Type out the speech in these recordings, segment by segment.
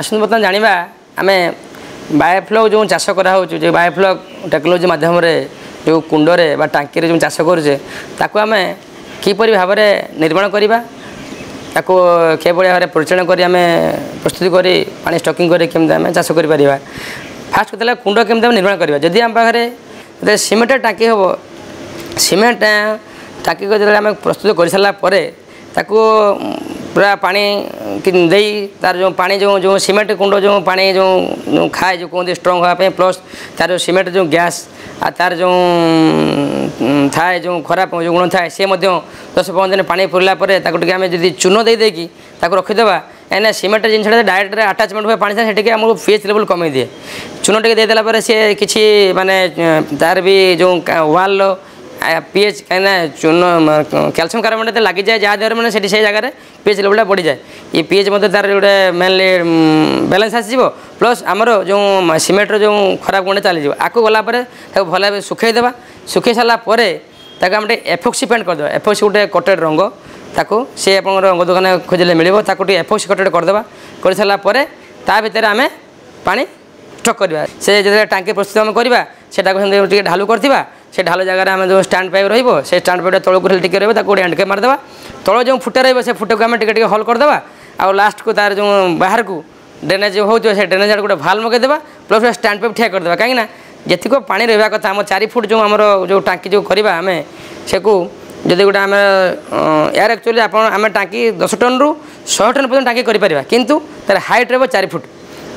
আসুন বর্তমানে জাঁয়া আমি বায়োফ্লগ যে চাষ করা হচ্ছে যে বায়োফ্লগ টেকনোলোজি মাধ্যমে যে কুণ্ডরে বা টাঙ্কি যে চাষ করছে তাকে আমি কিপর ভাবে নির্মাণ করা তাকে কিভাবে ভাবে পরিচালনা করে আমি প্রস্তুতি করে পা স্টকিং করে কমিটি আমি চাষ করে পার ফার্স্ট কথা কুণ্ড কমিটি আমি নির্মাণ করা যদি আমার পাখে যেতে সিমেন্টের টাঙ্কি হব সিমেন্ট টাঙ্কি যেতে আমি প্রস্তুত করে সারা পরে তাকে ପୁରା ପାଣି ଦେଇ ତାର ଯେଉଁ ପାଣି ଯେଉଁ ଯେଉଁ ସିମେଣ୍ଟ କୁଣ୍ଡ ଯେଉଁ ପାଣି ଯେଉଁ ଯେଉଁ ଖାଏ ଯେଉଁ କୁହନ୍ତି ଷ୍ଟ୍ରଙ୍ଗ ହେବା ପାଇଁ ପ୍ଲସ୍ ତାର ଯେଉଁ ସିମେଣ୍ଟ ଯେଉଁ ଗ୍ୟାସ୍ ଆଉ ତାର ଯେଉଁ ଥାଏ ଯେଉଁ ଖରାପ ଯେଉଁ ଗୁଣ ଥାଏ ସେ ମଧ୍ୟ ଦଶ ପନ୍ଦର ଦିନ ପାଣି ପୁରିଲା ପରେ ତାକୁ ଟିକେ ଆମେ ଯଦି ଚୂନ ଦେଇଦେଇକି ତାକୁ ରଖିଦେବା କାହିଁକିନା ସିମେଣ୍ଟ ଜିନିଷଟା ଡାଇରେକ୍ଟ ଆଟାଚମେଣ୍ଟ ହୁଏ ପାଣି ଥାଏ ସେଠିକି ଆମକୁ ପିଏଚ୍ ଲେବୁଲ୍ କମେଇ ଦିଏ ଚୂନ ଟିକେ ଦେଇଦେଲା ପରେ ସିଏ କିଛି ମାନେ ତାର ବି ଯେଉଁ ୱାଲ୍ର ପି ଏଚ୍ କାହିଁକିନା ଚୂନ କ୍ୟାଲସିୟମ୍ କାର୍ବୋନେଟ୍ ଲାଗିଯାଏ ଯାହାଦ୍ୱାରା ମାନେ ସେଠି ସେ ଜାଗାରେ ପିଏଚ୍ ଲେବୁଲ୍ଟା ବଢ଼ିଯାଏ ଏ ପିଏଚ୍ ମଧ୍ୟ ତା'ର ଗୋଟେ ମେନ୍ଲି ବ୍ୟାଲେନ୍ସ ଆସିଯିବ ପ୍ଲସ୍ ଆମର ଯେଉଁ ସିମେଣ୍ଟର ଯେଉଁ ଖରାପ ଗୁଣଟା ଚାଲିଯିବ ଆକୁ ଗଲା ପରେ ତାକୁ ଭଲ ଭାବେ ଶୁଖାଇଦେବା ଶୁଖାଇ ସାରିଲା ପରେ ତାକୁ ଆମେ ଟିକେ ଏଫୋକ୍ସି ପେଣ୍ଟ କରିଦେବା ଏଫୋକ୍ସି ଗୋଟେ କଟେଡ଼ ରଙ୍ଗ ତାକୁ ସେ ଆପଣଙ୍କର ରଙ୍ଗ ଦୋକାନ ଖୋଜିଲେ ମିଳିବ ତାକୁ ଟିକେ ଏଫୋକ୍ସି କଟେଡ଼ କରିଦେବା କରିସାରିଲା ପରେ ତା ଭିତରେ ଆମେ ପାଣି ଷ୍ଟକ୍ କରିବା ସେ ଯେତେବେଳେ ଟାଙ୍କି ପ୍ରସ୍ତୁତ ଆମେ କରିବା ସେଟାକୁ ସେମିତି ଟିକେ ଢାଲୁ କରିଥିବା ସେ ଢାଲ ଜାଗାରେ ଆମେ ଯେଉଁ ଷ୍ଟାଣ୍ଡ ପାଇପ୍ ରହିବ ସେ ଷ୍ଟାଣ୍ଡ ପାଇପ୍ଟା ତଳକୁ ହେଲେ ଟିକେ ରହିବ ତାକୁ ଗୋଟେ ଆଣ୍ଟିକେ ମାରିଦେବା ତଳ ଯେଉଁ ଫୁଟା ରହିବ ସେ ଫୁଟାକୁ ଆମେ ଟିକେ ଟିକେ ହଲ୍ କରିଦେବା ଆଉ ଲାଷ୍ଟକୁ ତା'ର ଯେଉଁ ବାହାରକୁ ଡ୍ରେନେଜ୍ ହେଉଥିବ ସେ ଡ୍ରେନେଜ୍ ଆଡ଼େ ଗୋଟେ ଭାଲ୍ ମଗାଇଦେବା ପ୍ଲସ୍ ଗୋଟେ ଷ୍ଟାଣ୍ଡ ପାଇପ୍ ଠିଆ କରିଦେବା କାହିଁକିନା ଯେତିକ ପାଣି ରହିବା କଥା ଆମ ଚାରି ଫୁଟ୍ ଯେଉଁ ଆମର ଯେଉଁ ଟାଙ୍କି ଯେଉଁ କରିବା ଆମେ ସେକୁ ଯଦି ଗୋଟେ ଆମେ ଏହାର ଆକ୍ଚୁଆଲି ଆପଣ ଆମେ ଟାଙ୍କି ଦଶ ଟନ୍ରୁ ଶହେ ଟନ୍ ପର୍ଯ୍ୟନ୍ତ ଟାଙ୍କି କରିପାରିବା କିନ୍ତୁ ତା'ର ହାଇଟ୍ ରହିବ ଚାରି ଫୁଟ୍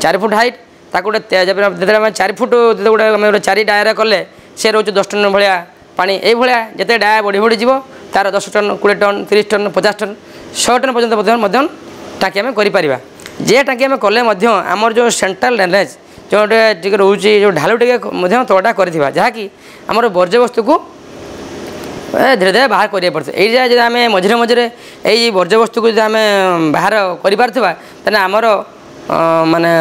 ଚାରି ଫୁଟ୍ ହାଇଟ୍ ତାକୁ ଗୋଟେ ଯେତେବେଳେ ଆମେ ଚାରି ଫୁଟ୍ ଯେତେବେଳେ ଆମେ ଗୋଟେ ଚାରି ଡାୟାରେ କଲେ সে রয়েছে দশ টন ভাড়া পানি এইভাবে যেতে ডায়া বড়ি বড়ি যাব তার দশ টন কোড়ি টন তিরিশ টন পচাশ টন শহে টন পর্যন্ত মধ্যে ଟାଙ୍କି ଆମେ କରିପାରିବା ଯେ ଟାଙ୍କି ଆମେ କଲେ ମଧ୍ୟ ଆମର ଯେଉଁ ସେଣ୍ଟ୍ରାଲ୍ ଡ୍ରେନେଜ୍ ଯେଉଁଟା ଟିକେ ରହୁଛି ଯେଉଁ ଢାଲୁ ଟିକେ ମଧ୍ୟ ତଳଟା କରିଥିବା ଯାହାକି ଆମର ବର୍ଜ୍ୟବସ୍ତୁକୁ ଧୀରେ ଧୀରେ ବାହାର କରିବାକୁ ପଡ଼ିଥାଏ ଏଇ ଯଦି ଆମେ ମଝିରେ ମଝିରେ ଏଇ ବର୍ଜ୍ୟବସ୍ତୁକୁ ଯଦି ଆମେ ବାହାର କରିପାରୁଥିବା ତାହେଲେ ଆମର ମାନେ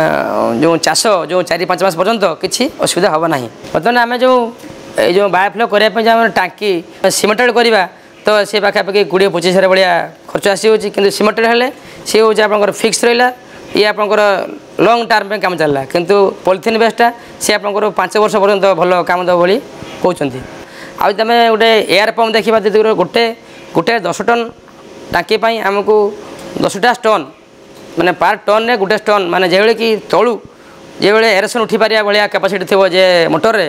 ଯେଉଁ ଚାଷ ଯେଉଁ ଚାରି ପାଞ୍ଚ ମାସ ପର୍ଯ୍ୟନ୍ତ କିଛି ଅସୁବିଧା ହେବ ନାହିଁ ବର୍ତ୍ତମାନ ଆମେ ଯେଉଁ ଏଇ ଯେଉଁ ବାୟୋଫ୍ଲୋ କରିବା ପାଇଁ ଯେଉଁ ଆମର ଟାଙ୍କି ସିମେଣ୍ଟେଡ଼ କରିବା ତ ସେ ପାଖାପାଖି କୋଡ଼ିଏ ପଚିଶ ହଜାର ଭଳିଆ ଖର୍ଚ୍ଚ ଆସିଯାଉଛି କିନ୍ତୁ ସିମେଣ୍ଟେଡ଼ ହେଲେ ସେ ହେଉଛି ଆପଣଙ୍କର ଫିକ୍ସ ରହିଲା ଇଏ ଆପଣଙ୍କର ଲଙ୍ଗ୍ ଟର୍ମ ପାଇଁ କାମ ଚାଲିଲା କିନ୍ତୁ ପଲିଥିନ୍ ବେସ୍ଟା ସେ ଆପଣଙ୍କର ପାଞ୍ଚ ବର୍ଷ ପର୍ଯ୍ୟନ୍ତ ଭଲ କାମ ଦେବ ଭଳି କହୁଛନ୍ତି ଆଉ ତୁମେ ଗୋଟେ ଏୟାର ପମ୍ପ ଦେଖିବା ଯଦି ଗୋଟେ ଗୋଟେ ଦଶ ଟନ୍ ଟାଙ୍କି ପାଇଁ ଆମକୁ ଦଶଟା ଷ୍ଟନ୍ ମାନେ ପାର୍ ଟନ୍ରେ ଗୋଟେ ଟନ୍ ମାନେ ଯେଭଳି କି ତଳୁ যেভাবে এরেসন উঠিপারা ভাল ক্যাপাসিটি থাকবে যে মোটরের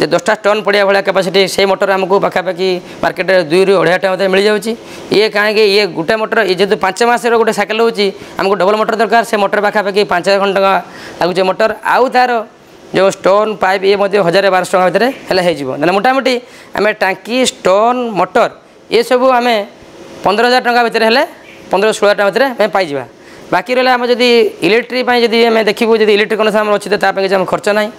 যে দশটা টন পড়া ভাল ক্যাপাসিটি সেই মোটর আমি পাখাপাখি মার্কেটে দুই রু অড়াই টাকা মধ্যে মিলে যাচ্ছি ইয়ে কাহি ইয়ে গোটে মোটর ইয়ে যেহেতু পাঁচ মাসের গোটে সাইকেল হচ্ছে আমি ডবল মোটর দরকার সে মোটর পাখাপাখি পাঁচ হাজার খন্ড টাকা লাগুছে মোটর আউ তার যে স্টোন পাইপ ইয়ে মধ্যে হাজার বারোশো টাকা ভিতরে হলে হয়ে যাব মানে মোটামুটি আমি টাঙ্কি স্টোন মোটর এসবু আমি পনেরো হাজার টাকা ভিতরে হলে পনেরো ষোল হাজার টাকা ভিতরে আমি পাইযা ବାକି ରହିଲା ଆମେ ଯଦି ଇଲେକ୍ଟ୍ରି ପାଇଁ ଯଦି ଆମେ ଦେଖିବୁ ଯଦି ଇଲେକ୍ଟ୍ରି କନେକ୍ସନ୍ ଆମର ଅଛି ତ ତା ପାଇଁ କିଛି ଆମ ଖର୍ଚ୍ଚ ନାହିଁ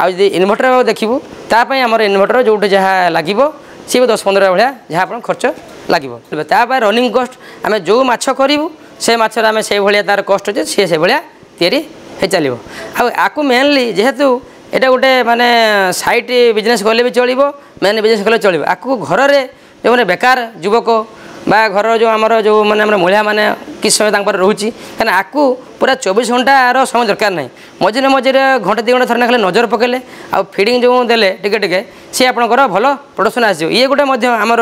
ଆଉ ଯଦି ଇନଭର୍ଟର ଦେଖିବୁ ତା ପାଇଁ ଆମର ଇନଭର୍ଟର ଯେଉଁଠି ଯାହା ଲାଗିବ ସିଏ ବି ଦଶ ପନ୍ଦର ଭଳିଆ ଯାହା ଆପଣ ଖର୍ଚ୍ଚ ଲାଗିବ ତା ପାଇଁ ରନିଂ କଷ୍ଟ ଆମେ ଯେଉଁ ମାଛ କରିବୁ ସେ ମାଛର ଆମେ ସେଇଭଳିଆ ତା'ର କଷ୍ଟ ଅଛି ସିଏ ସେଭଳିଆ ତିଆରି ହେଇ ଚାଲିବ ଆଉ ଆକୁ ମେନ୍ଲି ଯେହେତୁ ଏଇଟା ଗୋଟେ ମାନେ ସାଇଟ୍ ବିଜନେସ୍ କଲେ ବି ଚଳିବ ମେନ୍ ବିଜନେସ୍ କଲେ ଚଳିବ ଆକୁ ଘରରେ ଯେଉଁମାନେ ବେକାର ଯୁବକ ବା ଘରର ଯେଉଁ ଆମର ଯେଉଁମାନେ ଆମର ମହିଳାମାନେ କିଛି ସମୟ ତାଙ୍କର ରହୁଛି କାହିଁକିନା ଆକୁ ପୁରା ଚବିଶ ଘଣ୍ଟାର ସମୟ ଦରକାର ନାହିଁ ମଝିରେ ମଝିରେ ଘଣ୍ଟେ ଦୁଇ ଘଣ୍ଟା ଥରେ ଖାଲି ନଜର ପକାଇଲେ ଆଉ ଫିଡ଼ିଂ ଯେଉଁ ଦେଲେ ଟିକେ ଟିକେ ସିଏ ଆପଣଙ୍କର ଭଲ ପ୍ରଡକ୍ସନ୍ ଆସିବ ଇଏ ଗୋଟେ ମଧ୍ୟ ଆମର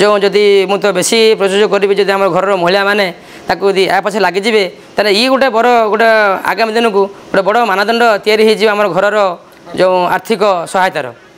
ଯେଉଁ ଯଦି ମୁଁ ତ ବେଶୀ ପ୍ରଯୋଗ କରିବି ଯଦି ଆମର ଘରର ମହିଳାମାନେ ତାକୁ ଯଦି ଏହା ପଛେ ଲାଗିଯିବେ ତାହେଲେ ଇଏ ଗୋଟେ ବଡ଼ ଗୋଟେ ଆଗାମୀ ଦିନକୁ ଗୋଟେ ବଡ଼ ମାନଦଣ୍ଡ ତିଆରି ହୋଇଯିବ ଆମର ଘରର ଯେଉଁ ଆର୍ଥିକ ସହାୟତାର